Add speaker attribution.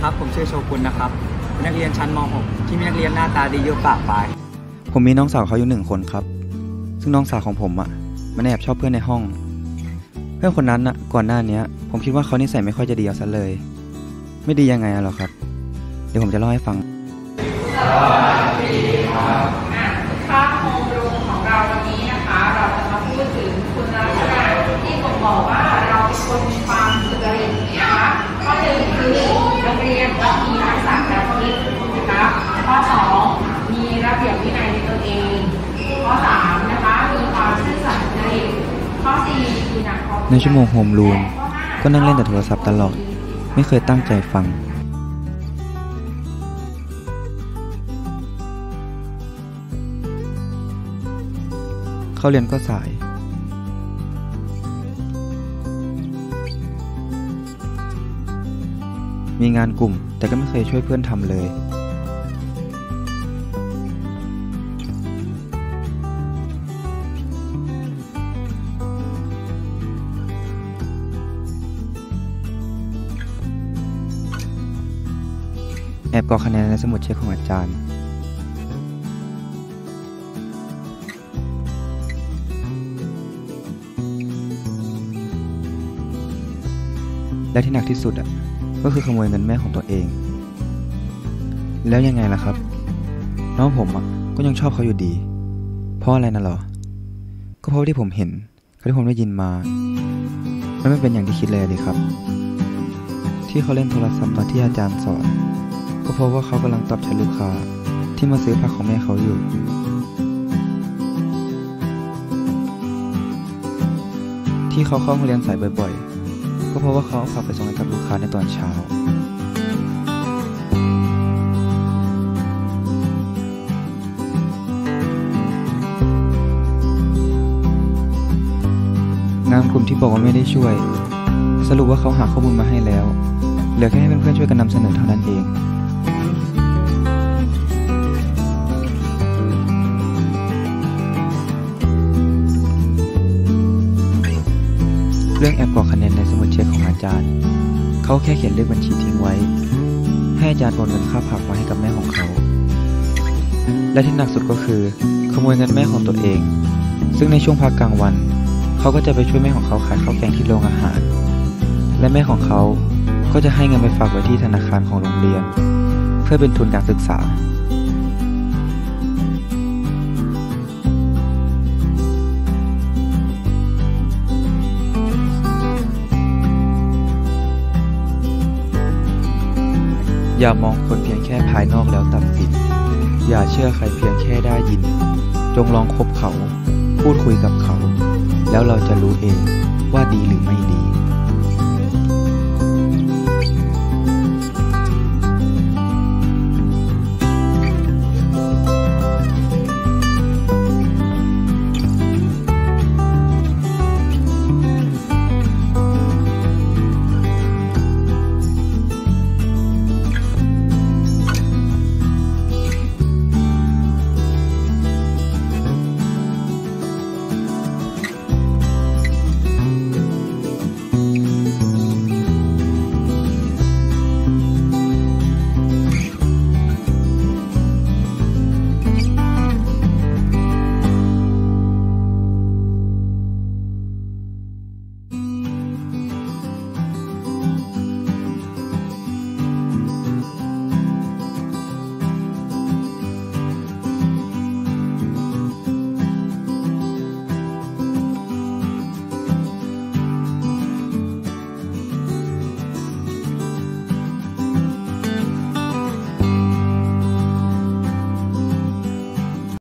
Speaker 1: ครับ ผมชื่อโชกุนนะครับเป็นนักเรียนชั้นม .6 ที่มีนักเรียนหน้าตาดีเยอะปากปลาย
Speaker 2: ผมมีน้องสาวเขาอยู่หนึ่งคนครับ ซึ่งน้องสาวของผมอะ มันแอบชอบเพื่อนในห้อง เพื่อนคนนั้นอะ ก่อนหน้าเนี้ย ผมคิดว่าเขานิสัยไม่ค่อยจะดีเอาซะเลย ไม่ดียังไงอะหรอครับ เดี๋ยวผมจะเล่าให้ฟัง
Speaker 3: ค่าโฮมรูมของเราวันนี้นะคะ เราจะมาพูดถึงคุณลักษณะที่ผมบอกว่า ใน
Speaker 2: ชั่วโมงโฮมรูมก็นั่งเล่นแต่โทรศัพท์ตลอด ไม่เคยตั้งใจฟัง เข้าเรียนก็สาย มีงานกลุ่มแต่ก็ไม่เคยช่วยเพื่อนทำเลย แอบกรอกคะแนนในสมุดเช็คของอาจารย์และที่หนักที่สุดอะก็คือขโมยเงินแม่ของตัวเอง แล้วยังไงล่ะครับ น้องผมอะก็ยังชอบเขาอยู่ดี เพราะอะไรนะหรอ ก็เพราะที่ผมเห็นกับที่ผมได้ยินมามันไม่เป็นอย่างที่คิดเลยอะดิครับ ที่เขาเล่นโทรศัพท์ตอนที่อาจารย์สอน ก็เพราะว่าเขากำลังตอบแทนลูกค้าที่มาซื้อผักของแม่เขาอยู่ ที่เขาเข้าห้องเรียนสายบ่อยๆ ก็เพราะว่าเขาเอาผักไปส่งให้กับลูกค้าในตอนเช้า งานกลุ่มที่บอกว่าไม่ได้ช่วย สรุปว่าเขาหาข้อมูลมาให้แล้ว เหลือแค่ให้เพื่อนๆช่วยกันนำเสนอเท่านั้นเอง รื่องแอบกรอกคะแนนในสมุดเช็คของอาจารย์ เขาแค่เขียนเลขบัญชีทิ้งไว้ ให้อาจารย์โอนเงินค่าผักมาให้กับแม่ของเขา และที่หนักสุดก็คือ ขโมยเงินแม่ของตัวเอง ซึ่งในช่วงพักกลางวัน เขาก็จะไปช่วยแม่ของเขาขายข้าวแกงที่โรงอาหาร และแม่ของเขาก็จะให้เงินไปฝากไว้ที่ธนาคารของโรงเรียน เพื่อเป็นทุนการศึกษา อย่ามองคนเพียงแค่ภายนอกแล้วตัดสิน อย่าเชื่อใครเพียงแค่ได้ยิน จงลองคบเขา พูดคุยกับเขา แล้วเราจะรู้เองว่าดีหรือไม่ดี